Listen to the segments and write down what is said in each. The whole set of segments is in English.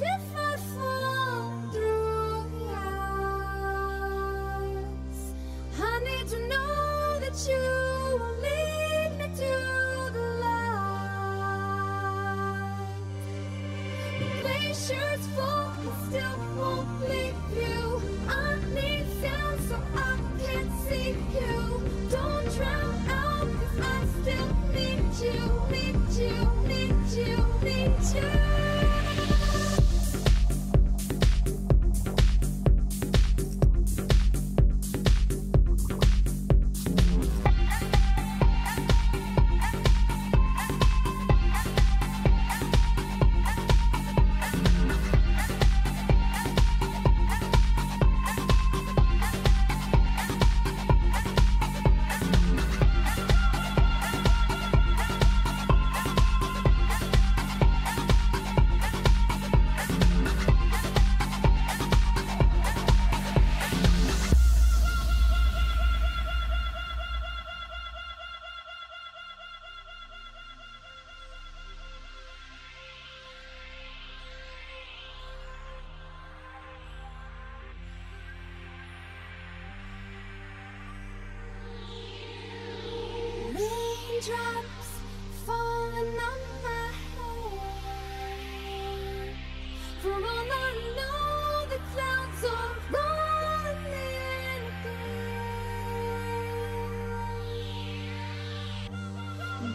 Just Raindrops falling on my head. For all I know, the clouds are rolling in again. And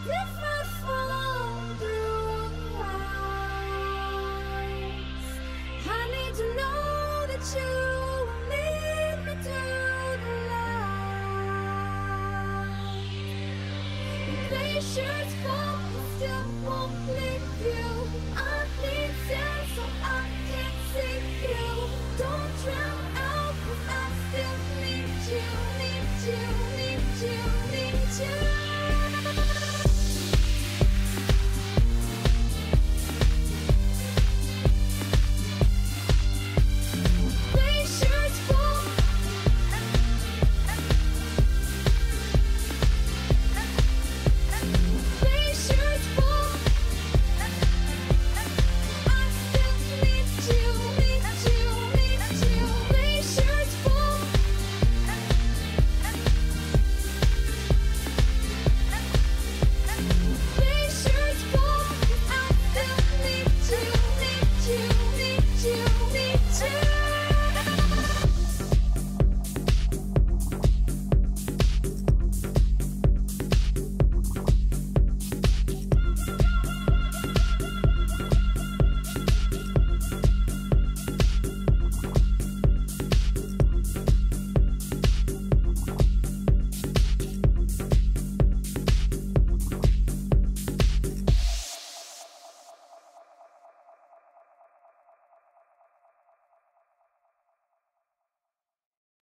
fall, but still you. I need sand so I can see you.